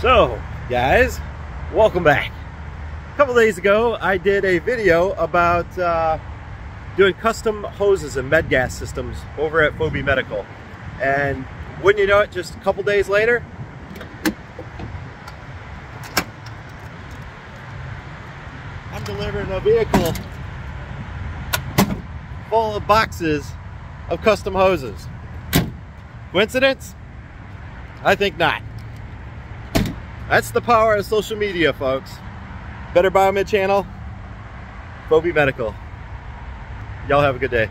So, guys, welcome back. A couple days ago, I did a video about uh, doing custom hoses and med gas systems over at Fobi Medical. And wouldn't you know it, just a couple days later, I'm delivering a vehicle full of boxes of custom hoses. Coincidence? I think not. That's the power of social media, folks. Better Biomed channel, Fobi Medical. Y'all have a good day.